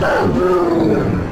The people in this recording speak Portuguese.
Não.